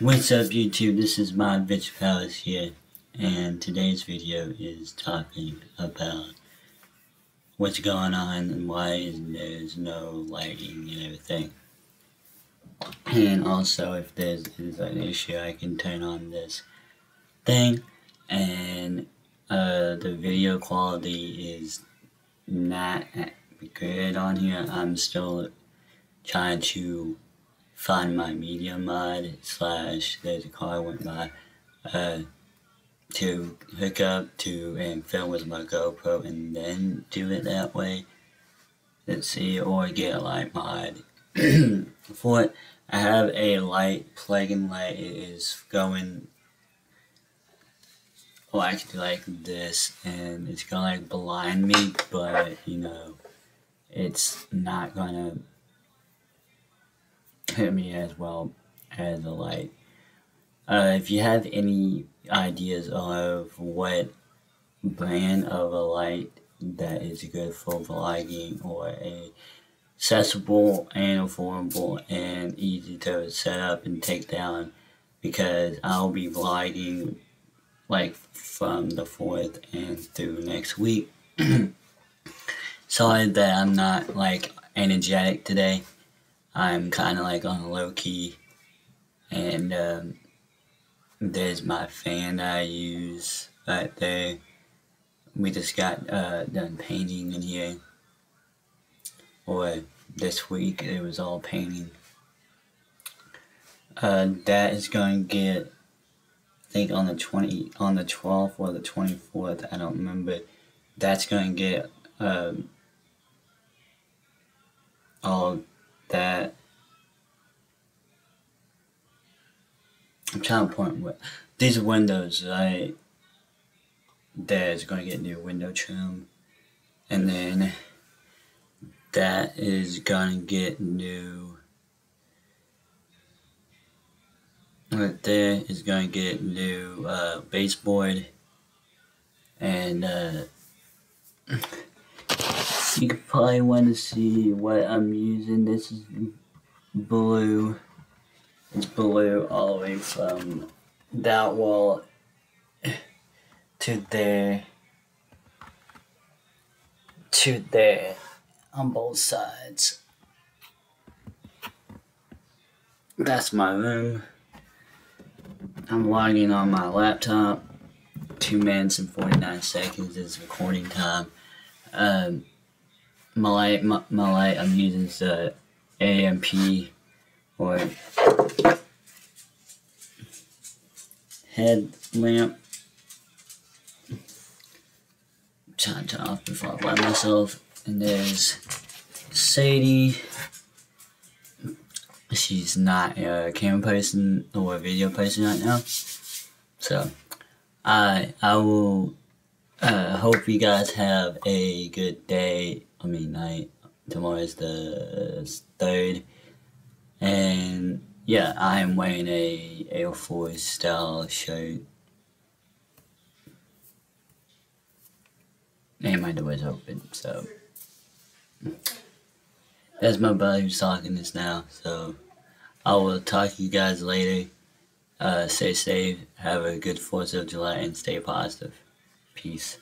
What's up YouTube, this is my Bitch Palace here, and today's video is talking about what's going on and why there's no lighting and everything. And also if there's, there's an issue I can turn on this thing and uh, the video quality is not good on here. I'm still trying to find my media mod slash there's a car went by uh, to hook up to and film with my GoPro and then do it that way. Let's see, or get a light mod. For it, I have a light plug-in light. It is going like like this, and it's gonna like blind me, but you know, it's not gonna hit me as well as a light. Uh, if you have any ideas of what brand of a light that is good for vlogging or a accessible and affordable and easy to set up and take down because I'll be vlogging like from the 4th and through next week. Sorry that I'm not like energetic today. I'm kind of like on low key. And um, there's my fan I use right there. We just got uh, done painting in here. Or this week it was all painting. Uh, that is going to get, I think on the 20, on the 12th or the 24th, I don't remember. That's going to get um, all that I'm trying to point what these windows right? There's going to get new window trim. And then that is going to get new right there is going to get new uh, baseboard. And uh, you could probably want to see what I'm using. This is blue. It's blue all the way from that wall to there to there on both sides. That's my room. I'm logging on my laptop. Two minutes and 49 seconds is recording time. Um, my light, I'm using the AMP or headlamp. Trying to off before I light myself. And there's Sadie. She's not a camera person or a video person right now. So I I will uh, hope you guys have a good day. I mean night. Tomorrow is the third, and yeah, I am wearing a Air Force style shirt. And my door is open, so that's my brother who's talking this now. So I will talk to you guys later. Uh, stay safe, have a good 4th of July, and stay positive. Peace.